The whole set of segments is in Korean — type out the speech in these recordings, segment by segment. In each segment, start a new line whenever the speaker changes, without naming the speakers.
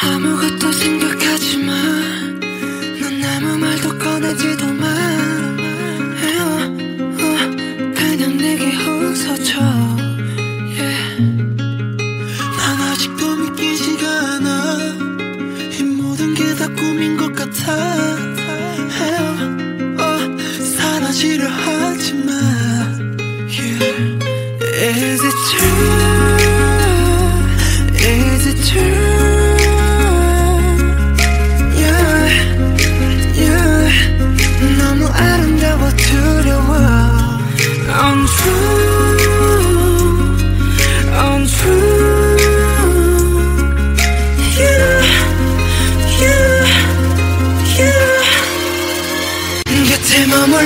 아무것도 생각하지 마넌 아무 말도 꺼내지도 마 어, 그냥 내게 훅 서쳐 난 아직도 믿기지가 않아. 이 모든 게 다 꿈인 것 같아. 어, 사라지려
하지만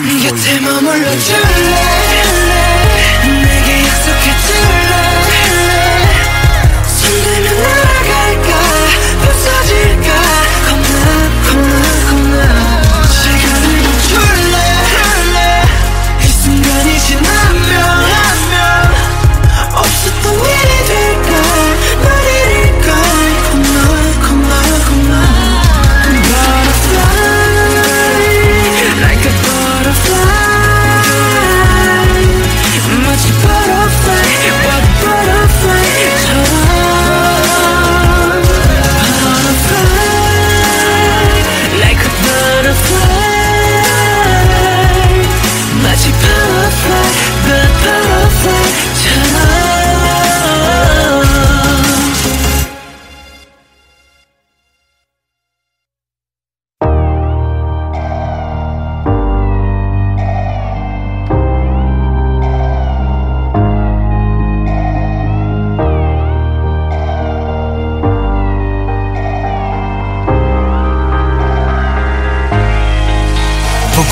네
곁에 머물러 줄래?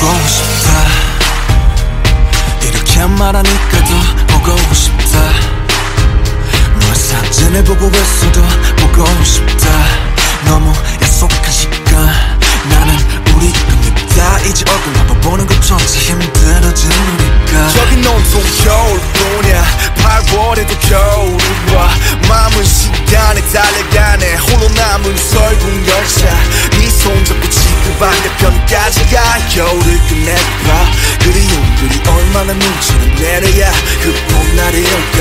보고 싶다. 이렇게 말하니까 더 보고 싶다. 너 사진을 보고 있어도 보고 싶다.
난 눈치를 내려야 그 봄날이 올까?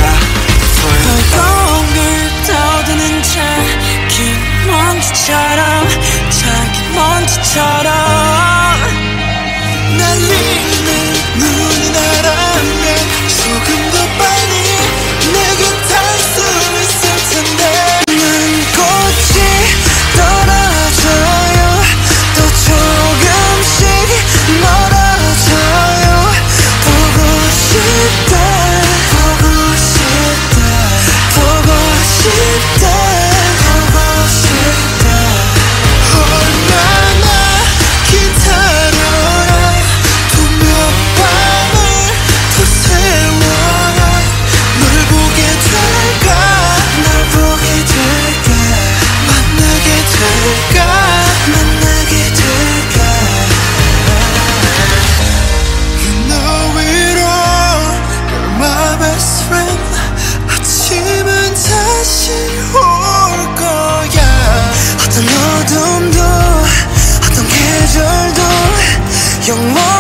等我